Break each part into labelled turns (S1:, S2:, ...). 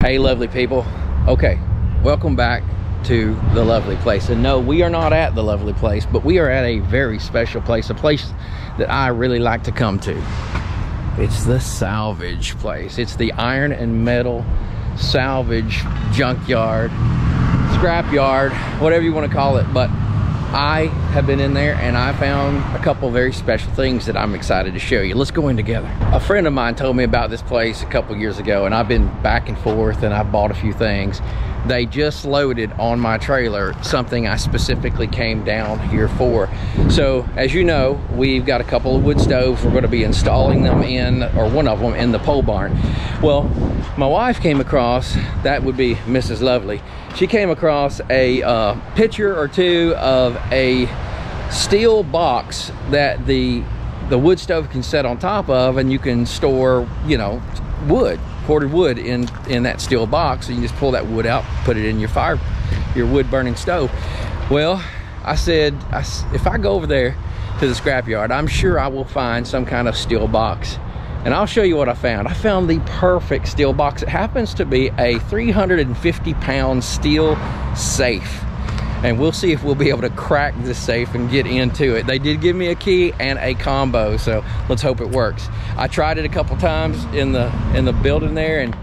S1: Hey, lovely people. Okay, welcome back to the lovely place. And no, we are not at the lovely place, but we are at a very special place, a place that I really like to come to. It's the salvage place. It's the iron and metal salvage junkyard, scrap yard, whatever you want to call it. But I have been in there and I found a couple very special things that I'm excited to show you. Let's go in together. A friend of mine told me about this place a couple years ago and I've been back and forth and I bought a few things. They just loaded on my trailer something I specifically came down here for. So as you know, we've got a couple of wood stoves. We're gonna be installing them in, or one of them in the pole barn. Well, my wife came across, that would be Mrs. Lovely, she came across a uh, picture or two of a steel box that the the wood stove can set on top of and you can store you know wood corded wood in in that steel box so you just pull that wood out put it in your fire your wood burning stove well i said I, if i go over there to the scrapyard i'm sure i will find some kind of steel box and I'll show you what I found. I found the perfect steel box. It happens to be a 350 pound steel safe. And we'll see if we'll be able to crack this safe and get into it. They did give me a key and a combo, so let's hope it works. I tried it a couple times in the in the building there and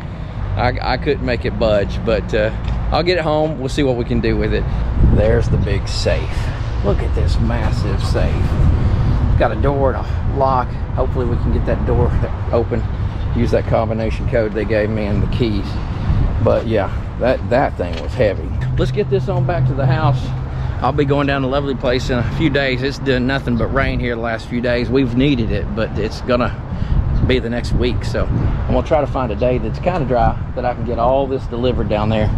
S1: I, I couldn't make it budge, but uh, I'll get it home. We'll see what we can do with it. There's the big safe. Look at this massive safe got a door and a lock. Hopefully we can get that door open. Use that combination code they gave me and the keys. But yeah, that, that thing was heavy. Let's get this on back to the house. I'll be going down to Lovely Place in a few days. It's done nothing but rain here the last few days. We've needed it, but it's gonna be the next week. So I'm gonna try to find a day that's kind of dry that I can get all this delivered down there.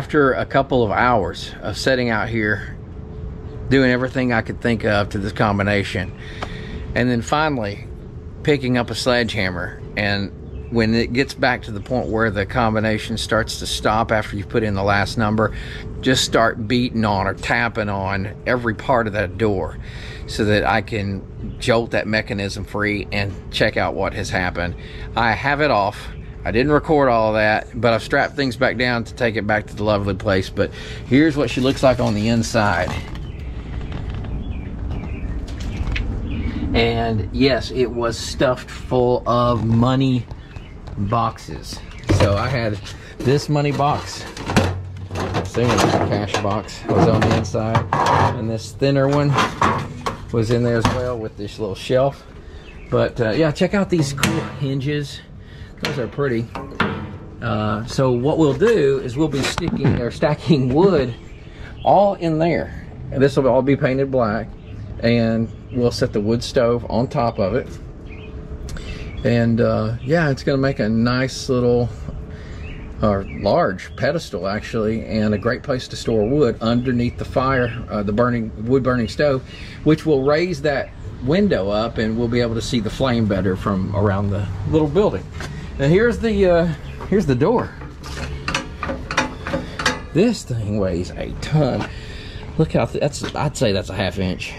S1: After a couple of hours of setting out here doing everything I could think of to this combination and then finally picking up a sledgehammer and when it gets back to the point where the combination starts to stop after you put in the last number just start beating on or tapping on every part of that door so that I can jolt that mechanism free and check out what has happened. I have it off I didn't record all that, but I've strapped things back down to take it back to the lovely place. But here's what she looks like on the inside. And yes, it was stuffed full of money boxes. So I had this money box, assuming it's a cash box, was on the inside. And this thinner one was in there as well with this little shelf. But uh, yeah, check out these cool hinges those are pretty. Uh, so what we'll do is we'll be sticking or stacking wood all in there. And this will all be painted black. And we'll set the wood stove on top of it. And uh, yeah, it's going to make a nice little or large pedestal actually and a great place to store wood underneath the fire uh, the burning wood burning stove which will raise that window up and we'll be able to see the flame better from around the little building now here's the uh, here's the door. This thing weighs a ton. Look how that's I'd say that's a half inch.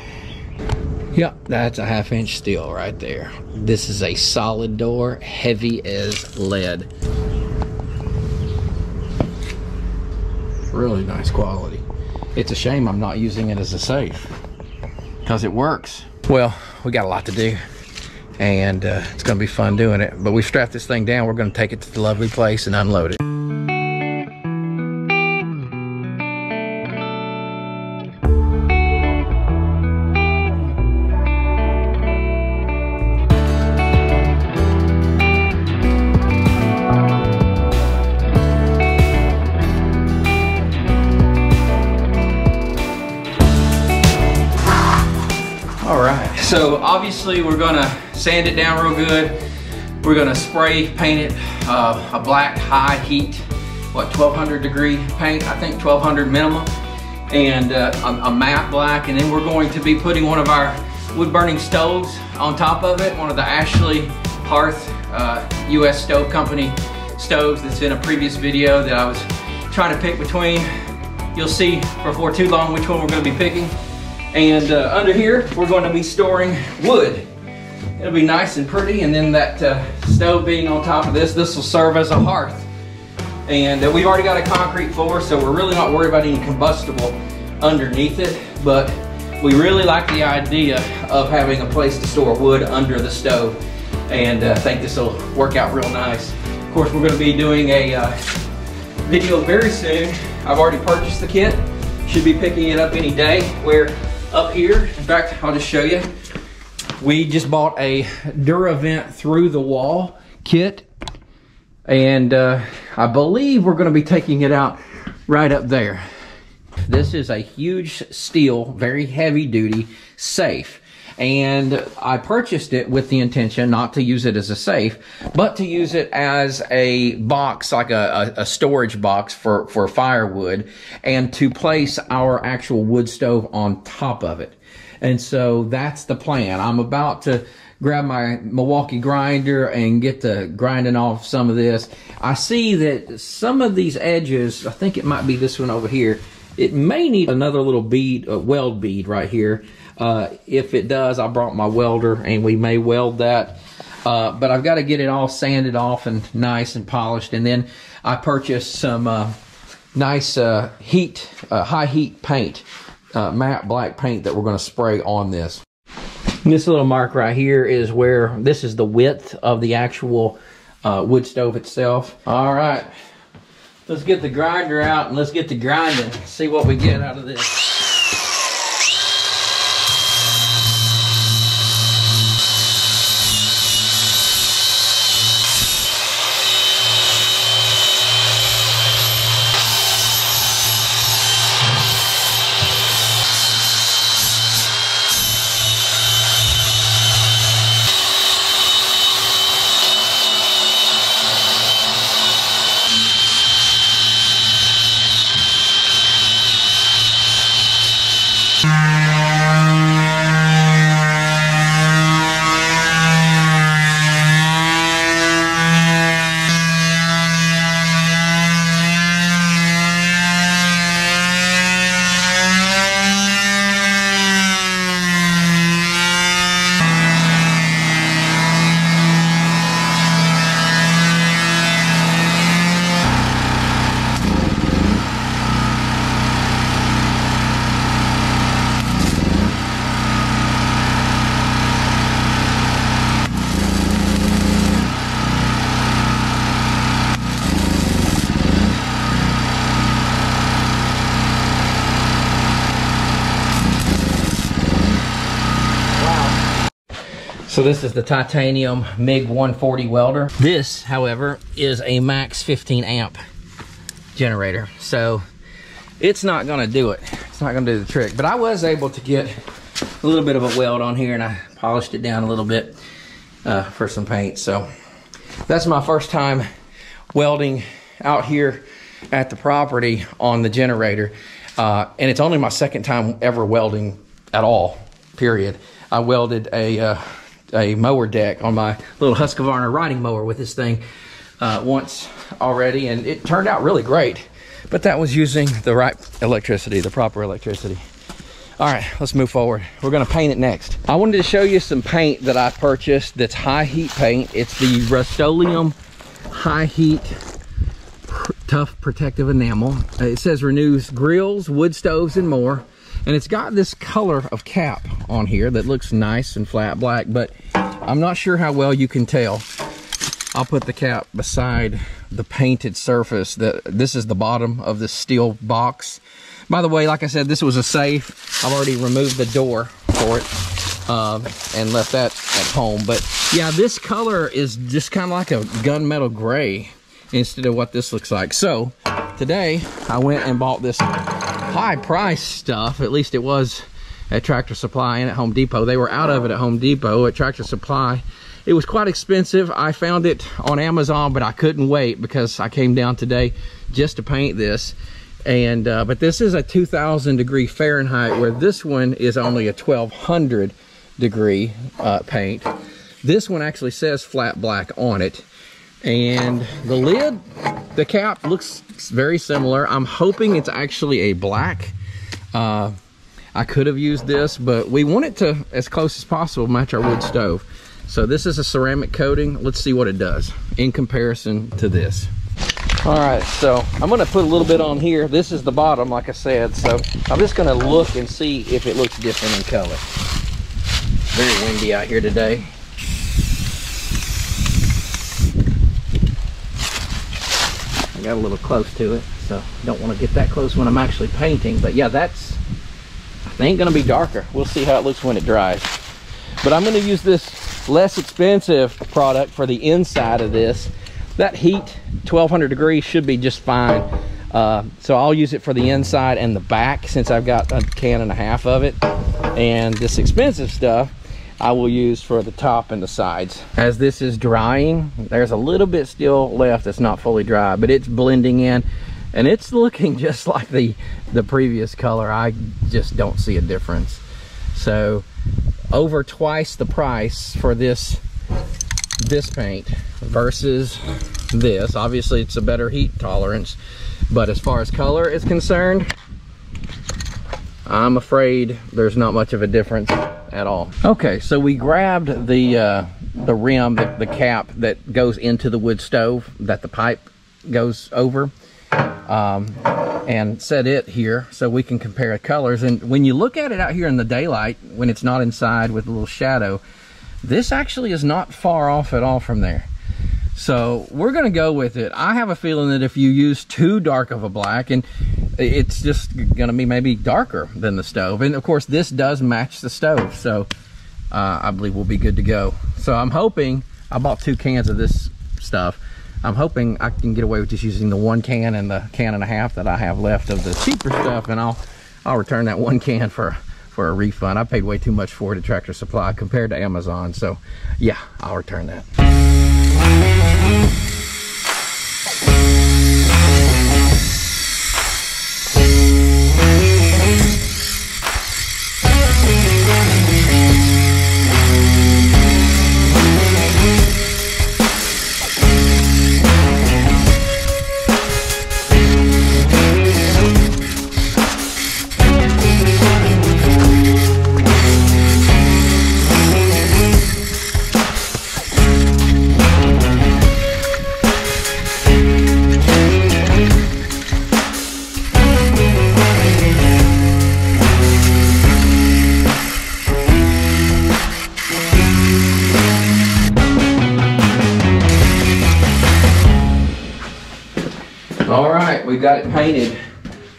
S1: Yep, that's a half inch steel right there. This is a solid door, heavy as lead. Really nice quality. It's a shame I'm not using it as a safe because it works. Well, we got a lot to do and uh, it's gonna be fun doing it. But we've strapped this thing down. We're gonna take it to the lovely place and unload it. So obviously we're gonna sand it down real good. We're gonna spray paint it uh, a black high heat, what 1200 degree paint, I think 1200 minimum, and uh, a, a matte black. And then we're going to be putting one of our wood burning stoves on top of it, one of the Ashley Hearth uh, US Stove Company stoves that's in a previous video that I was trying to pick between. You'll see before too long which one we're gonna be picking. And uh, under here, we're going to be storing wood. It'll be nice and pretty, and then that uh, stove being on top of this, this will serve as a hearth. And uh, we've already got a concrete floor, so we're really not worried about any combustible underneath it, but we really like the idea of having a place to store wood under the stove, and uh, think this will work out real nice. Of course, we're gonna be doing a uh, video very soon. I've already purchased the kit. Should be picking it up any day, where up here, in fact, I'll just show you, we just bought a Duravent through the wall kit and uh, I believe we're going to be taking it out right up there. This is a huge steel, very heavy duty safe. And I purchased it with the intention not to use it as a safe, but to use it as a box, like a, a, storage box for, for firewood, and to place our actual wood stove on top of it. And so that's the plan. I'm about to grab my Milwaukee grinder and get to grinding off some of this. I see that some of these edges, I think it might be this one over here, it may need another little bead, a weld bead right here. Uh, if it does, I brought my welder and we may weld that. Uh, but I've got to get it all sanded off and nice and polished. And then I purchased some uh, nice uh, heat, uh, high heat paint uh, matte black paint that we're going to spray on this. This little mark right here is where this is the width of the actual uh, wood stove itself. All right, let's get the grinder out and let's get the grinding. See what we get out of this. So this is the titanium MIG 140 welder. This, however, is a max 15 amp generator. So it's not gonna do it. It's not gonna do the trick. But I was able to get a little bit of a weld on here and I polished it down a little bit uh, for some paint. So that's my first time welding out here at the property on the generator. Uh, and it's only my second time ever welding at all, period. I welded a uh, a mower deck on my little Husqvarna riding mower with this thing uh, once already, and it turned out really great. But that was using the right electricity, the proper electricity. All right, let's move forward. We're gonna paint it next. I wanted to show you some paint that I purchased that's high heat paint. It's the Rust-Oleum high heat tough protective enamel. Uh, it says renews grills, wood stoves, and more. And it's got this color of cap on here that looks nice and flat black, but I'm not sure how well you can tell. I'll put the cap beside the painted surface. That This is the bottom of this steel box. By the way, like I said, this was a safe. I've already removed the door for it uh, and left that at home. But yeah, this color is just kind of like a gunmetal gray instead of what this looks like. So today I went and bought this high price stuff. At least it was at Tractor Supply and at Home Depot. They were out of it at Home Depot. At Tractor Supply, it was quite expensive. I found it on Amazon, but I couldn't wait because I came down today just to paint this. And uh, But this is a 2000 degree Fahrenheit where this one is only a 1200 degree uh, paint. This one actually says flat black on it. And the lid, the cap looks very similar. I'm hoping it's actually a black. Uh, I could have used this, but we want it to, as close as possible, match our wood stove. So this is a ceramic coating. Let's see what it does in comparison to this. All right, so I'm gonna put a little bit on here. This is the bottom, like I said. So I'm just gonna look and see if it looks different in color. Very windy out here today. I got a little close to it, so don't want to get that close when I'm actually painting. But yeah, that's, I think gonna be darker. We'll see how it looks when it dries. But I'm gonna use this less expensive product for the inside of this. That heat, 1200 degrees, should be just fine. Uh, so I'll use it for the inside and the back since I've got a can and a half of it. And this expensive stuff, I will use for the top and the sides. As this is drying, there's a little bit still left that's not fully dry, but it's blending in and it's looking just like the, the previous color. I just don't see a difference. So over twice the price for this, this paint versus this. Obviously it's a better heat tolerance, but as far as color is concerned, I'm afraid there's not much of a difference at all. Okay, so we grabbed the uh, the rim, the, the cap that goes into the wood stove that the pipe goes over um, and set it here so we can compare colors. And when you look at it out here in the daylight, when it's not inside with a little shadow, this actually is not far off at all from there. So we're gonna go with it. I have a feeling that if you use too dark of a black, and it's just gonna be maybe darker than the stove. And of course this does match the stove. So uh, I believe we'll be good to go. So I'm hoping, I bought two cans of this stuff. I'm hoping I can get away with just using the one can and the can and a half that I have left of the cheaper stuff and I'll I'll return that one can for for a refund. I paid way too much for it at Tractor Supply compared to Amazon. So yeah, I'll return that. Painted.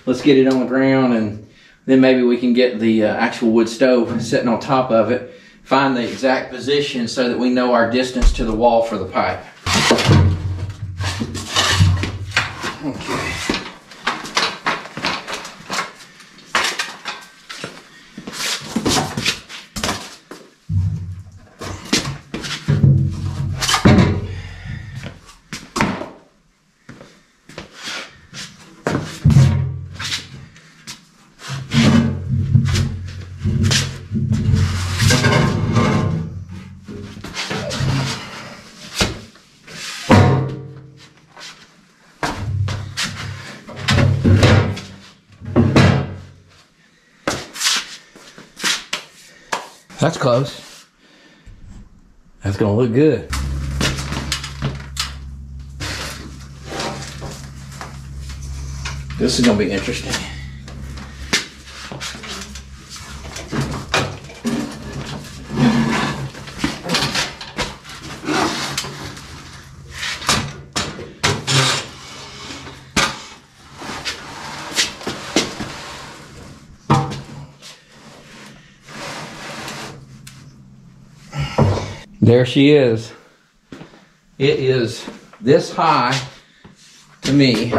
S1: Let's get it on the ground and then maybe we can get the uh, actual wood stove sitting on top of it, find the exact position so that we know our distance to the wall for the pipe. That's close. That's gonna look good. This is gonna be interesting. There she is. It is this high to me.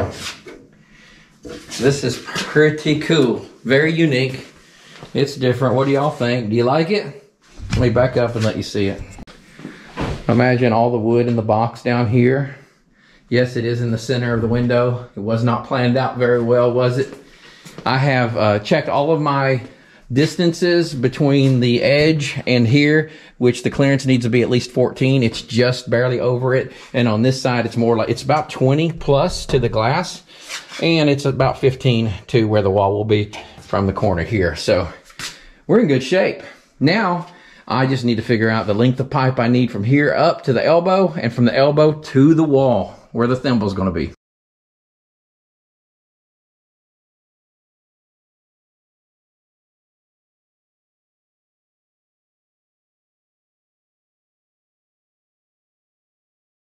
S1: This is pretty cool. Very unique. It's different. What do y'all think? Do you like it? Let me back up and let you see it. Imagine all the wood in the box down here. Yes, it is in the center of the window. It was not planned out very well, was it? I have uh, checked all of my distances between the edge and here, which the clearance needs to be at least 14. It's just barely over it. And on this side, it's more like, it's about 20 plus to the glass. And it's about 15 to where the wall will be from the corner here. So we're in good shape. Now, I just need to figure out the length of pipe I need from here up to the elbow and from the elbow to the wall where the thimble is going to be.